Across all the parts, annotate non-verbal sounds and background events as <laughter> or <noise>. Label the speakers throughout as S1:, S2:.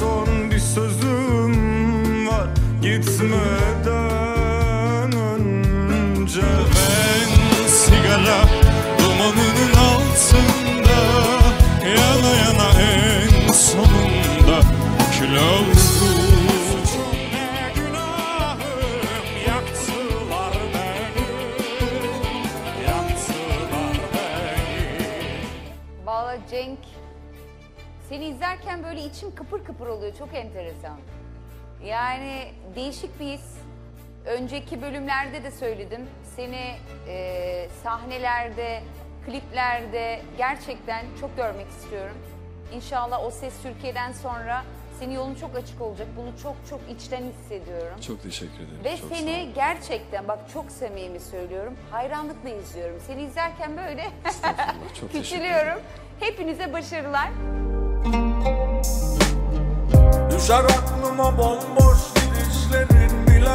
S1: son bir sözüm var. Gitmeden önce
S2: Ben sigara dumanının altında Yana yana en sonunda kül oldum
S3: Cenk, seni izlerken böyle içim kıpır kıpır oluyor. Çok enteresan. Yani değişik bir his. Önceki bölümlerde de söyledim. Seni e, sahnelerde, kliplerde gerçekten çok görmek istiyorum. İnşallah o ses Türkiye'den sonra senin yolun çok açık olacak. Bunu çok çok içten hissediyorum.
S4: Çok teşekkür ederim.
S3: Ve
S4: çok sağ
S3: seni
S4: olun.
S3: gerçekten bak çok samimi söylüyorum. Hayranlıkla izliyorum. Seni izlerken böyle
S4: çok <laughs> teşekkür
S3: küçülüyorum. Hepinize başarılar.
S1: Düşer aklıma bomboş gidişlerin Bilemem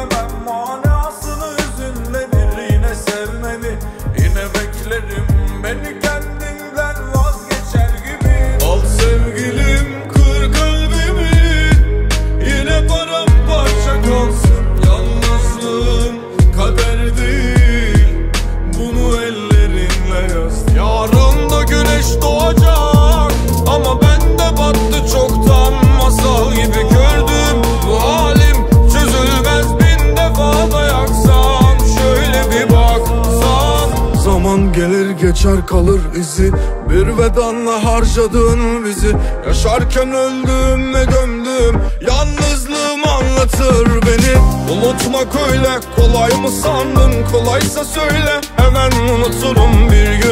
S1: gelir geçer kalır izi. Bir vedanla harcadın bizi. Yaşarken öldüm ve gömdüm. Yalnızlığım anlatır beni. Unutmak öyle kolay mı sandın? Kolaysa söyle hemen unuturum bir